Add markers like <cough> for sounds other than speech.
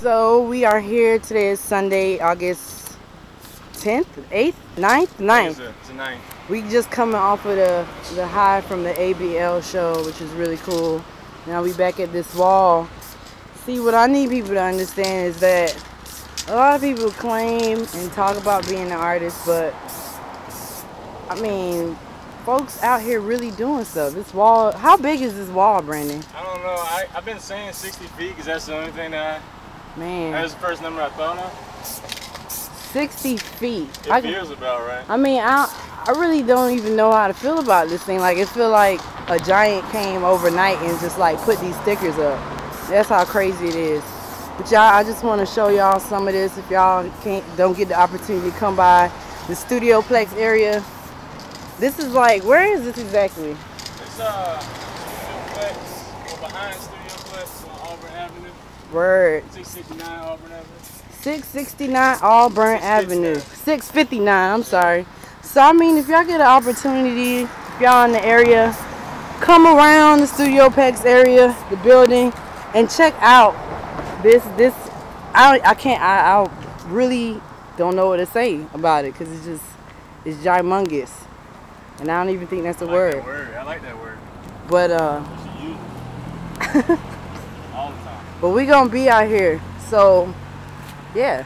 So we are here. Today is Sunday, August 10th, 8th, 9th, 9th. It's a, it's a nine. We just coming off of the, the high from the ABL show, which is really cool. Now we back at this wall. See, what I need people to understand is that a lot of people claim and talk about being an artist, but I mean, folks out here really doing stuff. This wall, how big is this wall, Brandon? I don't know. I, I've been saying 60 feet because that's the only thing that I, Man, that was the first number I thought of. 60 feet. It I, feels about right. I mean, I I really don't even know how to feel about this thing. Like, it feel like a giant came overnight and just like put these stickers up. That's how crazy it is. But y'all, I just want to show y'all some of this. If y'all can't, don't get the opportunity to come by the Studioplex area. This is like, where is this exactly? It's uh, Studioplex, or behind Studioplex on Auburn Avenue. Word. 669 Auburn Avenue. 669 Auburn Avenue. 659, I'm sorry. So, I mean, if y'all get an opportunity, if y'all in the area, come around the Studioplex area, the building, and check out this, this, I, I can't, I, I really don't know what to say about it because it's just, it's gymongous. And I don't even think that's a like word. That word. I like that word. But, uh, <laughs> all the time. but we gonna be out here. So, yeah.